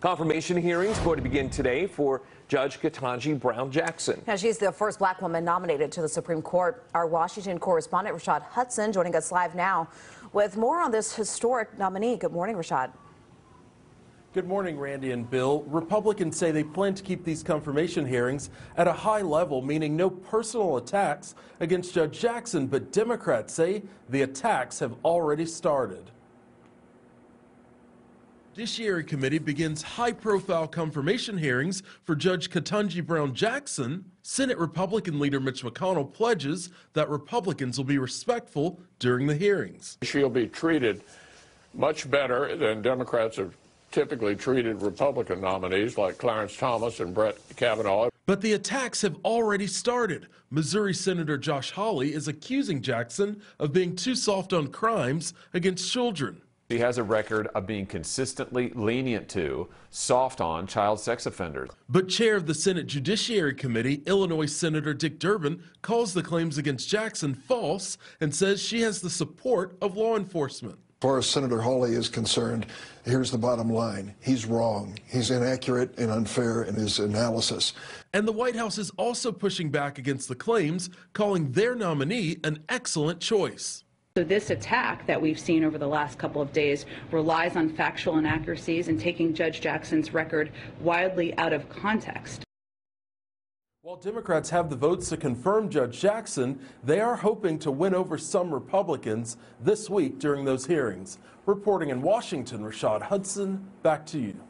Confirmation hearings going to begin today for Judge Ketanji Brown Jackson. Now, she's the first black woman nominated to the Supreme Court. Our Washington correspondent, Rashad Hudson, joining us live now with more on this historic nominee. Good morning, Rashad. Good morning, Randy and Bill. Republicans say they plan to keep these confirmation hearings at a high level, meaning no personal attacks against Judge Jackson, but Democrats say the attacks have already started. Judiciary Committee begins high profile confirmation hearings for Judge Ketanji Brown Jackson. Senate Republican leader Mitch McConnell pledges that Republicans will be respectful during the hearings. She'll be treated much better than Democrats have typically treated Republican nominees like Clarence Thomas and Brett Kavanaugh. But the attacks have already started. Missouri Senator Josh Hawley is accusing Jackson of being too soft on crimes against children. He has a record of being consistently lenient to, soft on child sex offenders. But chair of the Senate Judiciary Committee, Illinois Senator Dick Durbin, calls the claims against Jackson false and says she has the support of law enforcement. As far as Senator Hawley is concerned, here's the bottom line. He's wrong. He's inaccurate and unfair in his analysis. And the White House is also pushing back against the claims, calling their nominee an excellent choice. So this attack that we've seen over the last couple of days relies on factual inaccuracies and taking Judge Jackson's record wildly out of context. While Democrats have the votes to confirm Judge Jackson, they are hoping to win over some Republicans this week during those hearings. Reporting in Washington, Rashad Hudson, back to you.